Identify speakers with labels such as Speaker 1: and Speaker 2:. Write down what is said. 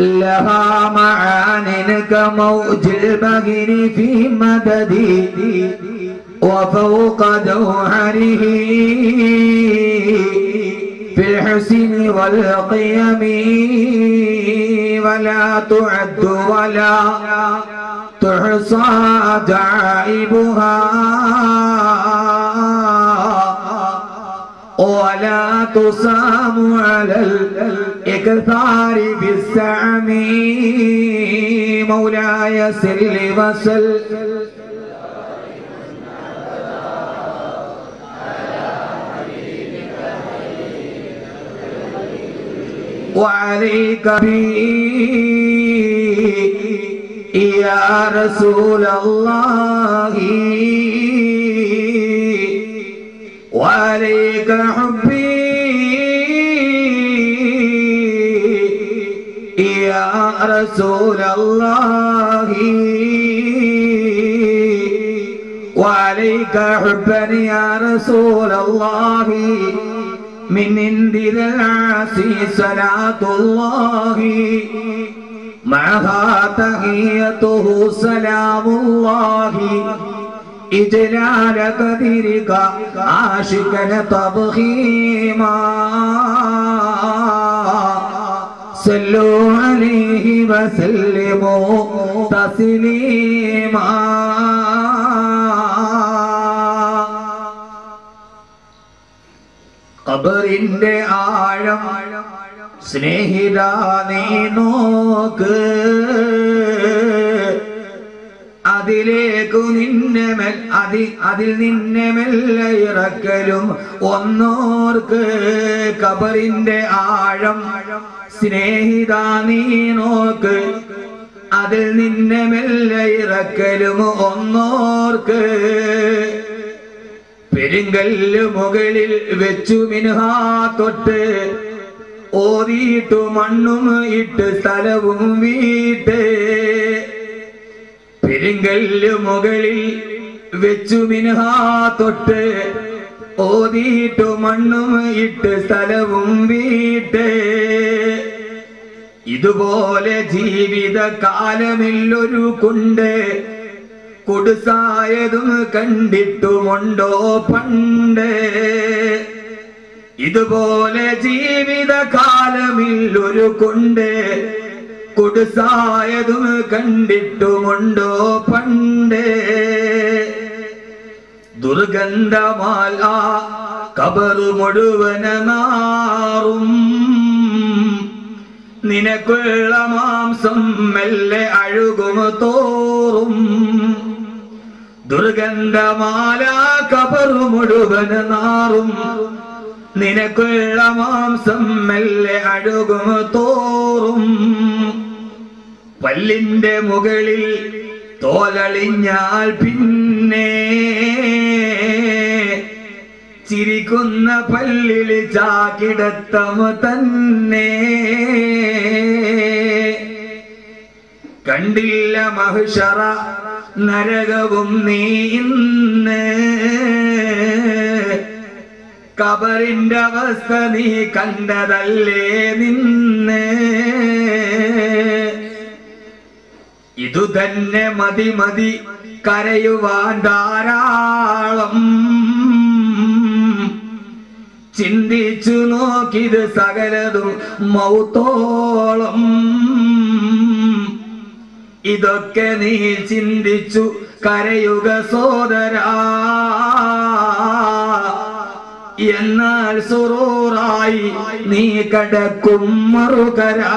Speaker 1: لها معان كموج البهر في مددي وفوق جوهره في الحسن والقيم ولا تعد ولا تحصى عجائبها تصام على الإكثار بالسعم مولاي سل وسل وعليك بي يا رسول الله. وعليك حبي رسول الله. وعليك حبا يا رسول الله. من عند العاصي صلاة الله. معها تحيته سلام الله. إجلال قدرك عاشقا تضخيما صلوا عليه وسلموا تسليما ഖബറിന്റെ ആഴം സ്നേഹിത നീ നോക്ക് അതിലേക്കു നിന്നെ മെൽ അതി അതിൽ നിന്നെ മെല്ലെ ഇറക്കലും ഒന്നോർക്ക് ഖബറിന്റെ ആഴം സ്നേഹിത നീ നോക്ക്. അതിൽ നിന്നെ മെല്ലെ ഇറക്കലും ഒന്നോർക്ക്. പെരുങ്കല്ല് മുകളിൽ വെച്ചു മിനുഹാ തൊട്ട്. ഓതിയിട്ടു മണ്ണും ഇട്ട് സ്ഥലവും വീട്ട്. പെരുങ്കല്ല് മുകളിൽ വെച്ചു മിനുഹാ തൊട്ട്. ഓതിയിട്ടു മണ്ണും ഇട്ട് സ്ഥലവും വീട്ട്. ഇതുപോലെ ജീവിത കാലമില്ലൊരു കുണ്ട് കൊടുസായതും കണ്ടിട്ടുമുണ്ടോ പണ്ട്? ഇതുപോലെ ജീവിത കാലമില്ലൊരു കൊണ്ട് കൊടുസായതും കണ്ടിട്ടുമുണ്ടോ പണ്ട്? ദുർഗന്ധമാൽ ആ കബറ് മുഴുവന നാറും നിനക്കുള്ള മാംസം മെല്ലെ അഴുകും തോറും. ദുർഗന്ധമാല കബറു മുഴുവൻ നാറും. നിനക്കുള്ള മാംസം മെല്ലെ അഴുകും തോറും. പല്ലിന്റെ മുകളിൽ തോലളിഞ്ഞാൽ പിന്നെ ചിരിക്കുന്ന പല്ലിൽ ചാകിടത്തമ തന്നെ. കണ്ടില്ല മഹുഷറ നരകവും നീ ഇന്ന്. കബറിന്റെ അവസ്ഥ നീ കണ്ടതല്ലേ നിന്ന്. ഇതു തന്നെ മതി മതി കരയുവാൻ ധാരാളം. ചിന്തിച്ചു നോക്കിത് സകലതും മൗത്തോളം. ഇതൊക്കെ നീ ചിന്തിച്ചു കരയുക സോദരാ. എന്നാൽ സുറൂറായി നീ കടക്കും മറുകരാ.